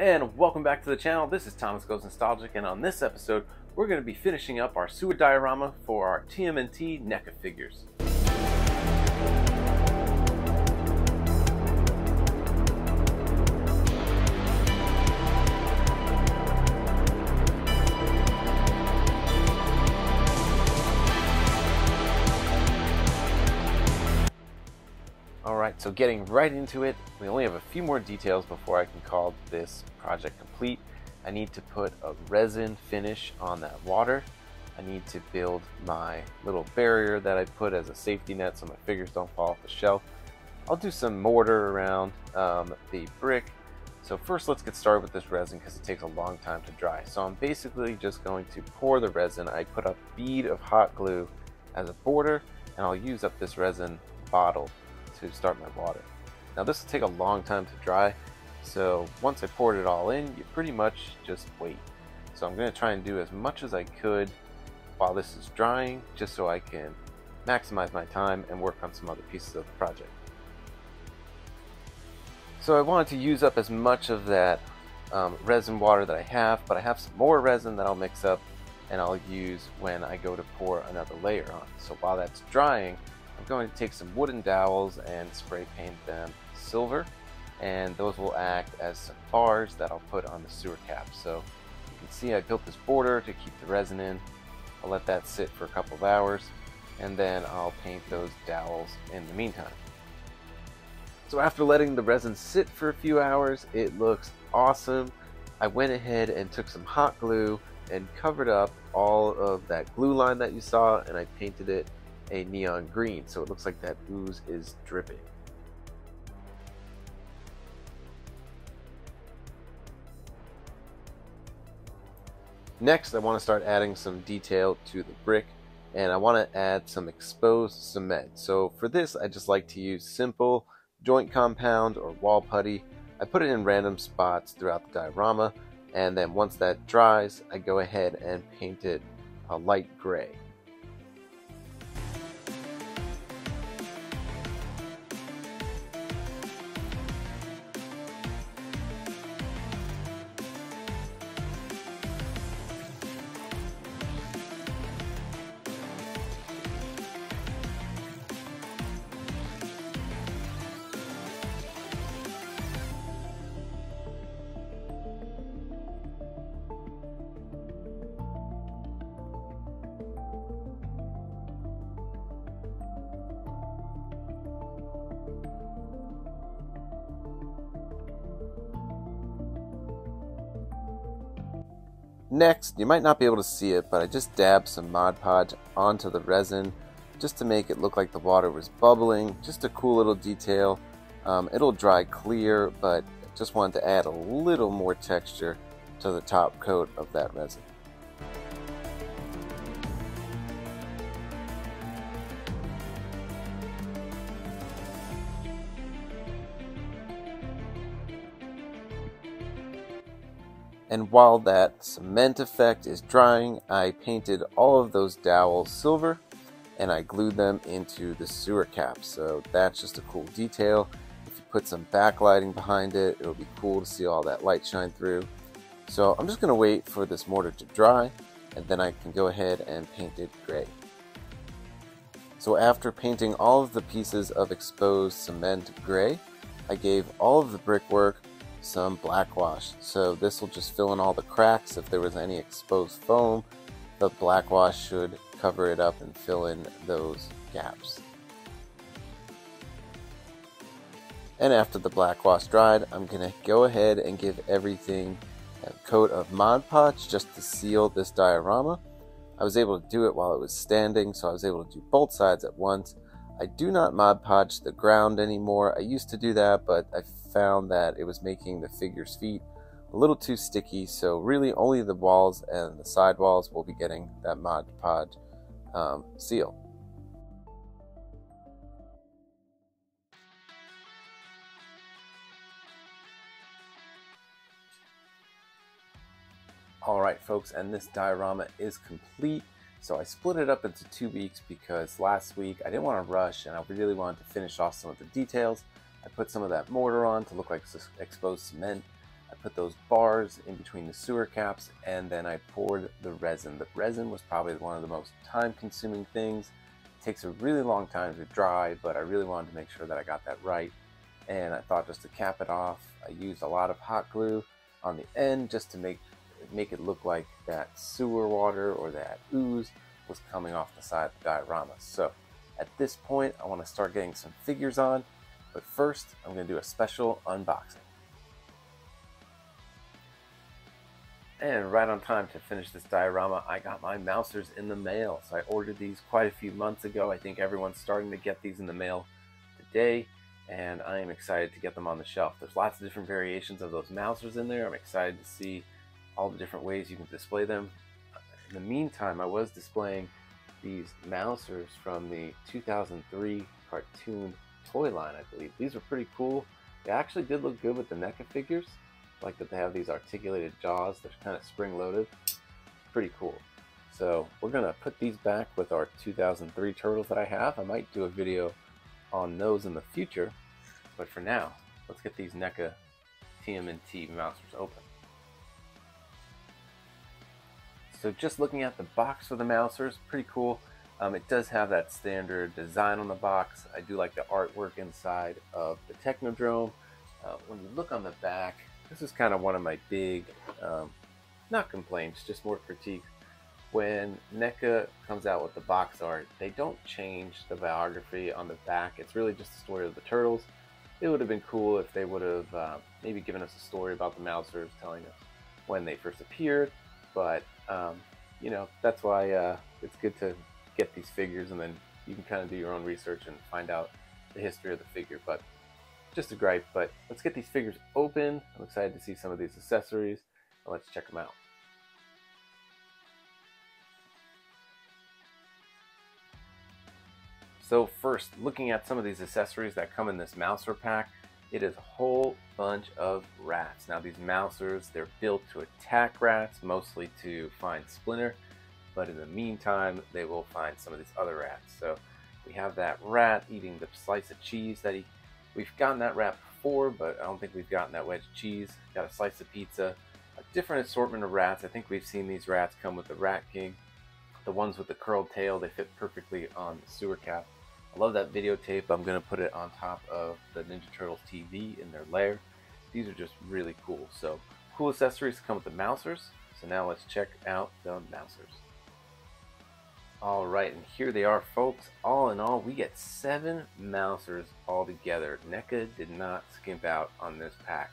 and welcome back to the channel. This is Thomas Goes Nostalgic, and on this episode, we're going to be finishing up our sewer diorama for our TMNT NECA figures. So getting right into it, we only have a few more details before I can call this project complete. I need to put a resin finish on that water. I need to build my little barrier that I put as a safety net so my figures don't fall off the shelf. I'll do some mortar around um, the brick. So first let's get started with this resin because it takes a long time to dry. So I'm basically just going to pour the resin. I put a bead of hot glue as a border and I'll use up this resin bottle to start my water. Now this will take a long time to dry, so once I poured it all in, you pretty much just wait. So I'm going to try and do as much as I could while this is drying, just so I can maximize my time and work on some other pieces of the project. So I wanted to use up as much of that um, resin water that I have, but I have some more resin that I'll mix up and I'll use when I go to pour another layer on. So while that's drying, I'm going to take some wooden dowels and spray paint them silver and those will act as some bars that I'll put on the sewer cap. So you can see I built this border to keep the resin in. I'll let that sit for a couple of hours and then I'll paint those dowels in the meantime. So after letting the resin sit for a few hours, it looks awesome. I went ahead and took some hot glue and covered up all of that glue line that you saw and I painted it a neon green, so it looks like that ooze is dripping. Next, I want to start adding some detail to the brick, and I want to add some exposed cement. So for this, I just like to use simple joint compound or wall putty. I put it in random spots throughout the diorama, and then once that dries, I go ahead and paint it a light gray. Next, you might not be able to see it, but I just dabbed some Mod Podge onto the resin just to make it look like the water was bubbling. Just a cool little detail. Um, it'll dry clear, but just wanted to add a little more texture to the top coat of that resin. And while that cement effect is drying, I painted all of those dowels silver and I glued them into the sewer cap. So that's just a cool detail. If you put some backlighting behind it, it'll be cool to see all that light shine through. So I'm just gonna wait for this mortar to dry and then I can go ahead and paint it gray. So after painting all of the pieces of exposed cement gray, I gave all of the brickwork some black wash. So this will just fill in all the cracks. If there was any exposed foam, the black wash should cover it up and fill in those gaps. And after the black wash dried, I'm to go ahead and give everything a coat of Mod Podge just to seal this diorama. I was able to do it while it was standing, so I was able to do both sides at once. I do not Mod Podge the ground anymore. I used to do that, but I found that it was making the figure's feet a little too sticky, so really only the walls and the side walls will be getting that Mod Podge um, seal. Alright folks, and this diorama is complete. So I split it up into two weeks because last week I didn't want to rush and I really wanted to finish off some of the details. I put some of that mortar on to look like exposed cement. I put those bars in between the sewer caps and then I poured the resin. The resin was probably one of the most time consuming things. It takes a really long time to dry, but I really wanted to make sure that I got that right. And I thought just to cap it off, I used a lot of hot glue on the end just to make make it look like that sewer water or that ooze was coming off the side of the diorama. So at this point, I want to start getting some figures on, but first I'm going to do a special unboxing. And right on time to finish this diorama, I got my Mousers in the mail. So I ordered these quite a few months ago. I think everyone's starting to get these in the mail today, and I am excited to get them on the shelf. There's lots of different variations of those Mousers in there. I'm excited to see all the different ways you can display them. In the meantime, I was displaying these Mousers from the 2003 cartoon toy line, I believe. These are pretty cool. They actually did look good with the NECA figures. I like that they have these articulated jaws. They're kind of spring-loaded. Pretty cool. So we're going to put these back with our 2003 turtles that I have. I might do a video on those in the future. But for now, let's get these NECA TMNT Mousers open. So just looking at the box for the Mousers, pretty cool. Um, it does have that standard design on the box. I do like the artwork inside of the Technodrome. Uh, when you look on the back, this is kind of one of my big, um, not complaints, just more critiques. When NECA comes out with the box art, they don't change the biography on the back. It's really just the story of the turtles. It would have been cool if they would have uh, maybe given us a story about the Mousers, telling us when they first appeared. But um, you know, that's why uh, it's good to get these figures and then you can kind of do your own research and find out the history of the figure. But just a gripe, but let's get these figures open. I'm excited to see some of these accessories. And let's check them out. So first, looking at some of these accessories that come in this Mouser pack, it is a whole bunch of rats. Now these Mousers, they're built to attack rats, mostly to find Splinter, but in the meantime, they will find some of these other rats. So we have that rat eating the slice of cheese that he, we've gotten that rat before, but I don't think we've gotten that wedge of cheese. Got a slice of pizza, a different assortment of rats. I think we've seen these rats come with the Rat King. The ones with the curled tail, they fit perfectly on the sewer cap. I love that videotape. I'm going to put it on top of the Ninja Turtles TV in their lair. These are just really cool. So cool accessories come with the Mousers. So now let's check out the Mousers. Alright, and here they are folks. All in all, we get seven Mousers all together. NECA did not skimp out on this pack.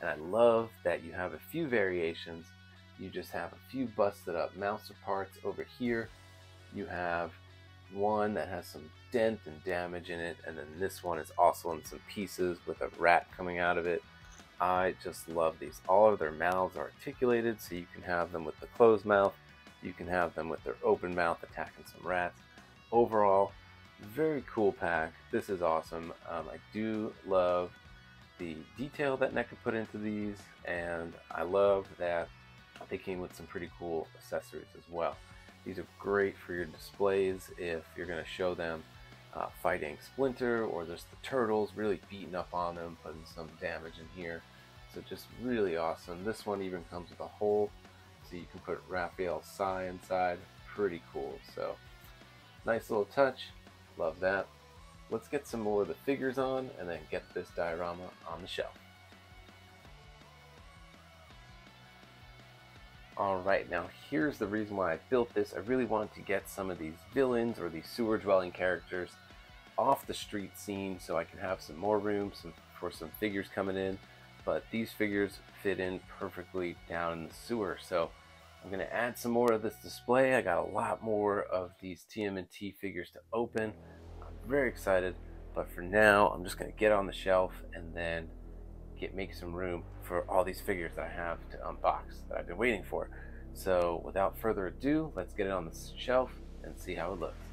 And I love that you have a few variations. You just have a few busted up Mouser parts over here. You have one that has some dent and damage in it, and then this one is also in some pieces with a rat coming out of it. I just love these. All of their mouths are articulated, so you can have them with the closed mouth, you can have them with their open mouth attacking some rats. Overall, very cool pack. This is awesome. Um, I do love the detail that NECA put into these, and I love that they came with some pretty cool accessories as well. These are great for your displays if you're going to show them uh, fighting Splinter or just the turtles really beating up on them, putting some damage in here. So just really awesome. This one even comes with a hole so you can put Raphael's Sai inside. Pretty cool. So nice little touch. Love that. Let's get some more of the figures on and then get this diorama on the shelf. Alright, now here's the reason why I built this. I really wanted to get some of these villains or these sewer dwelling characters off the street scene so I can have some more room some, for some figures coming in. But these figures fit in perfectly down in the sewer. So I'm going to add some more of this display. I got a lot more of these TMNT figures to open. I'm very excited. But for now, I'm just going to get on the shelf and then get make some room for all these figures that I have to unbox that I've been waiting for. So without further ado, let's get it on the shelf and see how it looks.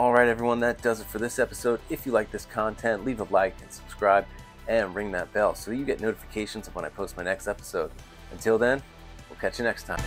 All right, everyone, that does it for this episode. If you like this content, leave a like and subscribe and ring that bell so you get notifications of when I post my next episode. Until then, we'll catch you next time.